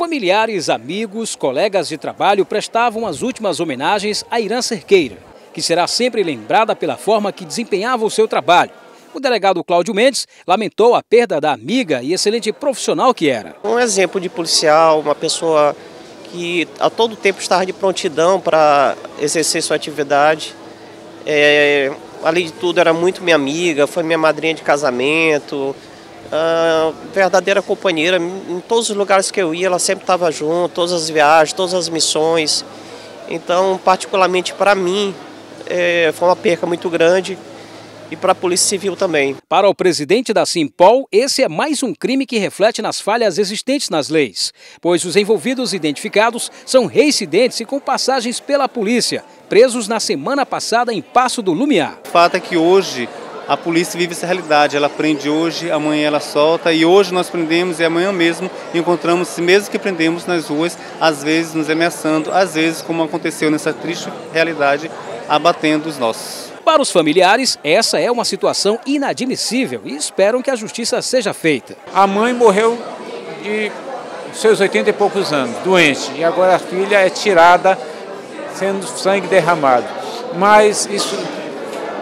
Familiares, amigos, colegas de trabalho prestavam as últimas homenagens a Irã Cerqueira, que será sempre lembrada pela forma que desempenhava o seu trabalho. O delegado Cláudio Mendes lamentou a perda da amiga e excelente profissional que era. Um exemplo de policial, uma pessoa que a todo tempo estava de prontidão para exercer sua atividade. É, além de tudo, era muito minha amiga, foi minha madrinha de casamento, uh, verdadeira companheira. Em todos os lugares que eu ia, ela sempre estava junto, todas as viagens, todas as missões. Então, particularmente para mim, é, foi uma perca muito grande e para a Polícia Civil também. Para o presidente da Simpol, esse é mais um crime que reflete nas falhas existentes nas leis, pois os envolvidos identificados são reincidentes e com passagens pela polícia, presos na semana passada em Passo do Lumiar. O fato é que hoje a polícia vive essa realidade. Ela prende hoje, amanhã ela solta e hoje nós prendemos e amanhã mesmo encontramos, mesmo que prendemos nas ruas, às vezes nos ameaçando, às vezes, como aconteceu nessa triste realidade, abatendo os nossos. Para os familiares, essa é uma situação inadmissível e esperam que a justiça seja feita. A mãe morreu de seus 80 e poucos anos, doente, e agora a filha é tirada sendo sangue derramado. Mas isso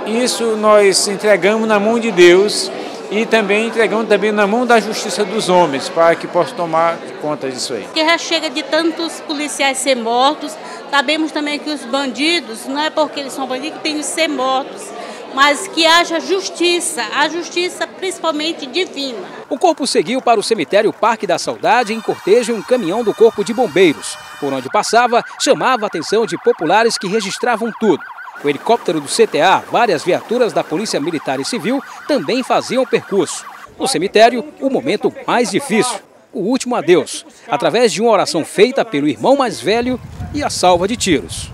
isso nós entregamos na mão de Deus e também entregamos também na mão da justiça dos homens, para que possa tomar conta disso aí. Que já chega de tantos policiais ser mortos, sabemos também que os bandidos, não é porque eles são bandidos que têm que ser mortos, mas que haja justiça, a justiça principalmente divina. O corpo seguiu para o cemitério Parque da Saudade em cortejo em um caminhão do Corpo de Bombeiros. Por onde passava, chamava a atenção de populares que registravam tudo. O helicóptero do CTA, várias viaturas da Polícia Militar e Civil também faziam o percurso. No cemitério, o momento mais difícil, o último adeus, através de uma oração feita pelo irmão mais velho e a salva de tiros.